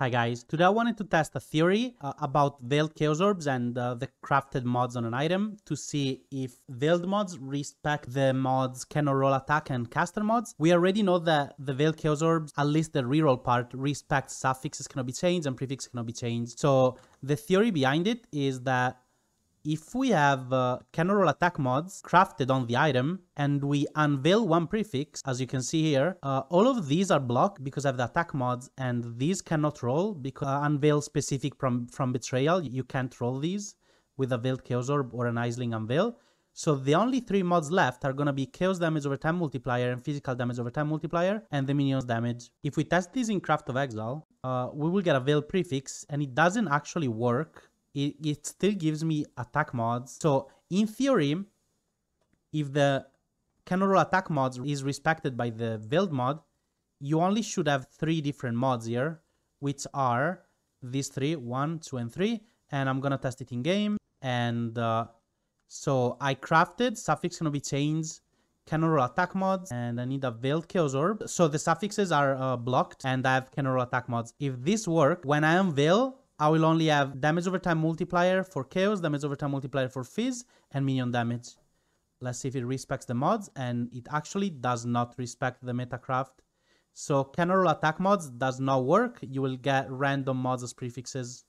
Hi guys, today I wanted to test a theory uh, about veiled chaos orbs and uh, the crafted mods on an item to see if veiled mods respect the mods Cannot Roll Attack and Caster mods. We already know that the veiled chaos orbs, at least the reroll part, respects suffixes cannot be changed and prefixes cannot be changed. So the theory behind it is that if we have uh, Cannot Roll Attack mods crafted on the item and we unveil one prefix, as you can see here, uh, all of these are blocked because of the attack mods and these cannot roll because uh, unveil specific from, from Betrayal, you can't roll these with a Veiled Chaos Orb or an Aisling Unveil. So the only three mods left are gonna be Chaos Damage over time multiplier and Physical Damage over time multiplier and the Minions damage. If we test these in Craft of Exile, uh, we will get a Veil prefix and it doesn't actually work it, it still gives me attack mods. So in theory, if the Cannot Roll attack mods is respected by the Veiled mod, you only should have three different mods here, which are these three, one, two, and three. And I'm gonna test it in game. And uh, so I crafted suffix cannot be changed, Roll attack mods, and I need a veiled chaos orb. So the suffixes are uh, blocked, and I have Roll attack mods. If this work, when I unveil, I will only have damage over time multiplier for chaos, damage over time multiplier for fizz, and minion damage. Let's see if it respects the mods, and it actually does not respect the metacraft. So Cannot Roll attack mods does not work. You will get random mods as prefixes.